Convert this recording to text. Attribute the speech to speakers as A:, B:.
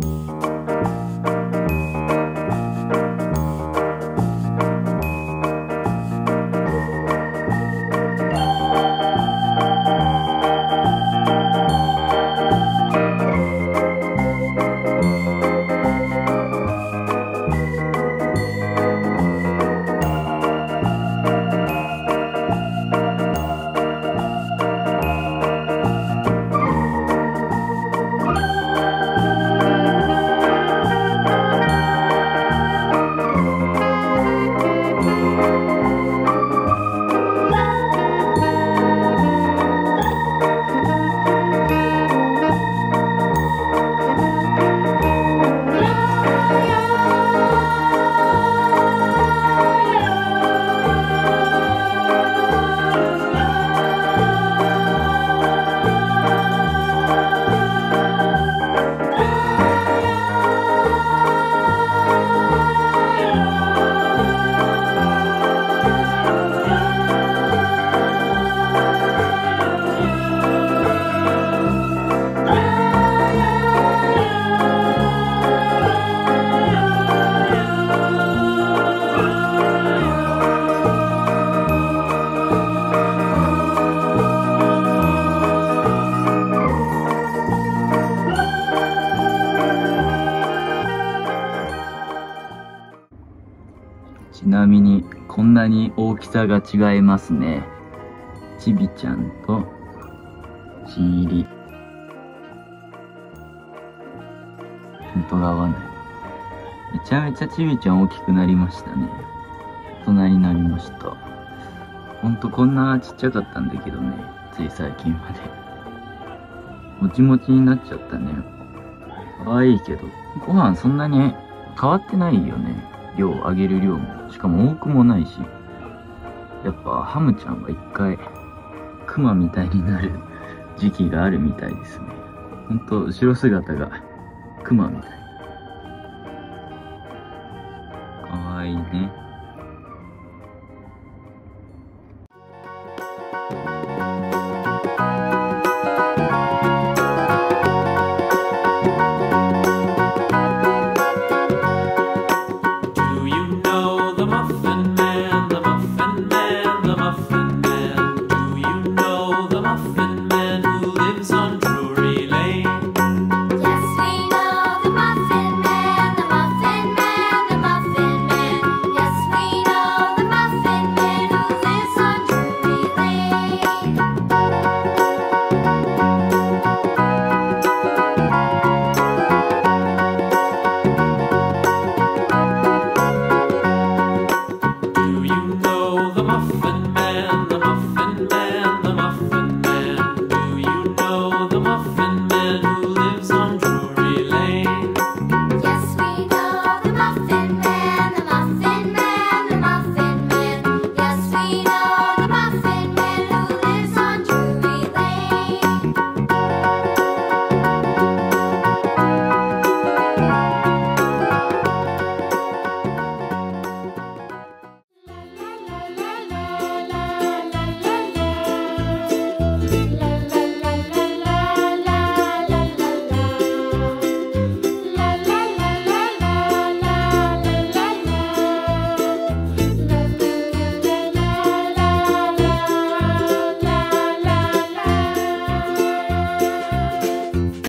A: ちみに、こんなに大きさが違いますね。ちびちゃんと、新入り。ピントが合わない。めちゃめちゃちびちゃん大きくなりましたね。大人になりました。ほんとこんなちっちゃかったんだけどね。つい最近まで。もちもちになっちゃったね。可愛いけど、ご飯そんなに変わってないよね。量、あげる量も。しかも多くもないし。やっぱハムちゃんは一回、クマみたいになる時期があるみたいですね。ほんと、後ろ姿がクマみたい。かわいいね。